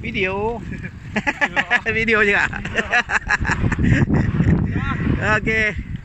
video. Video. Juga. Okey.